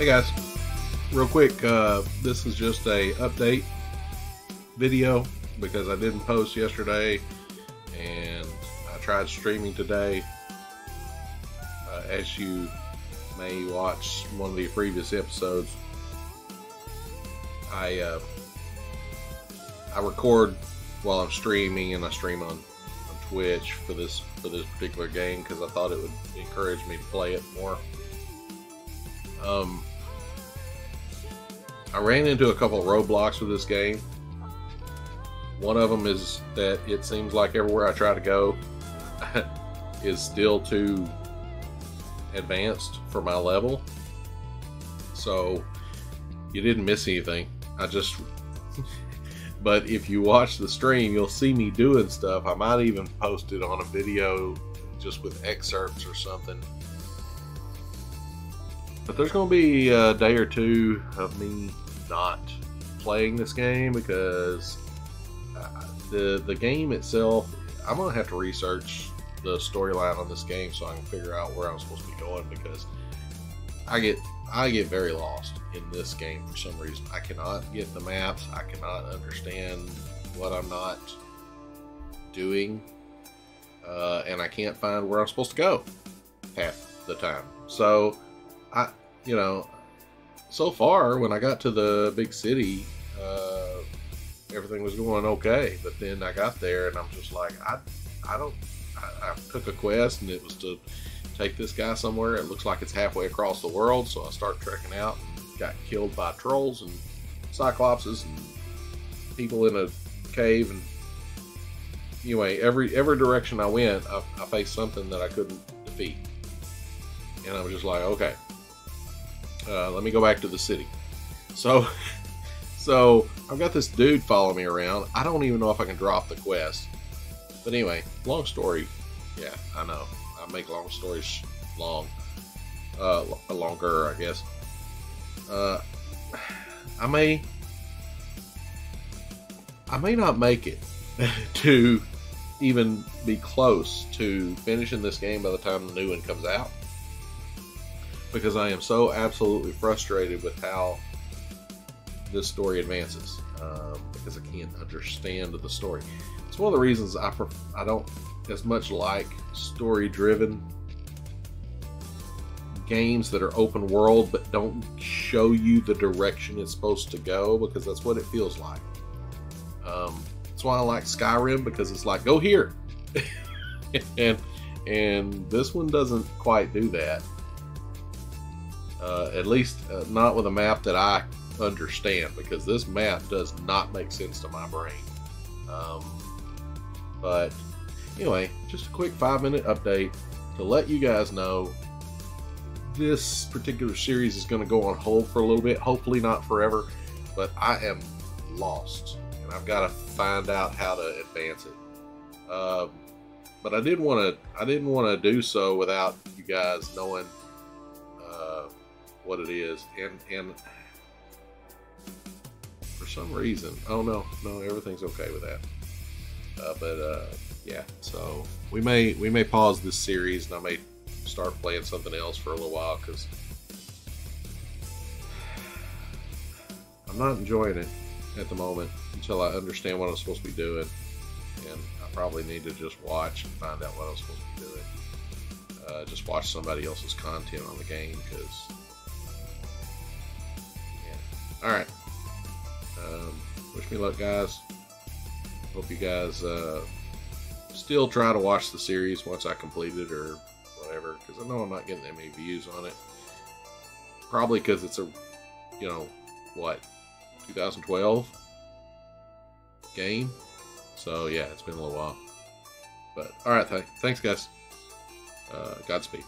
Hey guys, real quick, uh, this is just a update video because I didn't post yesterday and I tried streaming today. Uh, as you may watch one of the previous episodes, I uh, I record while I'm streaming and I stream on, on Twitch for this for this particular game because I thought it would encourage me to play it more. Um, I ran into a couple roadblocks with this game. One of them is that it seems like everywhere I try to go is still too advanced for my level. So you didn't miss anything. I just but if you watch the stream, you'll see me doing stuff. I might even post it on a video just with excerpts or something. But there's going to be a day or two of me not playing this game because uh, the the game itself, I'm going to have to research the storyline on this game so I can figure out where I'm supposed to be going because I get I get very lost in this game for some reason. I cannot get the maps. I cannot understand what I'm not doing, uh, and I can't find where I'm supposed to go half the time. So, I, you know, so far when I got to the big city, uh, everything was going okay. But then I got there and I'm just like, I, I don't. I, I took a quest and it was to take this guy somewhere. It looks like it's halfway across the world, so I start trekking out and got killed by trolls and cyclopses and people in a cave and anyway, every every direction I went, I, I faced something that I couldn't defeat, and I was just like, okay, uh, let me go back to the city. So, so I've got this dude following me around. I don't even know if I can drop the quest, but anyway, long story. Yeah, I know. I make long stories long, uh, longer, I guess. Uh, I may, I may not make it to even be close to finishing this game by the time the new one comes out because I am so absolutely frustrated with how this story advances um, because I can't understand the story. It's one of the reasons I pref- I don't as much like story driven games that are open world but don't show you the direction it's supposed to go because that's what it feels like. Um, that's why I like Skyrim because it's like go here, and and this one doesn't quite do that. Uh, at least uh, not with a map that I understand because this map does not make sense to my brain. Um, but anyway, just a quick five minute update to let you guys know this particular series is going to go on hold for a little bit. Hopefully, not forever, but I am lost and I've got to find out how to advance it. Um, but I didn't want to. I didn't want to do so without you guys knowing what it is, and and for some reason, oh no, no, everything's okay with that. Uh, but uh, yeah, so we may we may pause this series, and I may start playing something else for a little while because I'm not enjoying it at the moment until I understand what I'm supposed to be doing, and I probably need to just watch and find out what I'm supposed to be doing. Uh, just watch somebody else's content on the game because. All right. Um, wish me luck, guys. Hope you guys uh, still try to watch the series once I complete it or whatever, because I know I'm not getting that many views on it. Probably because it's a, you know, what, 2012 game. So yeah, it's been a little while. But all right, th- thanks, guys. Uh, Godspeed.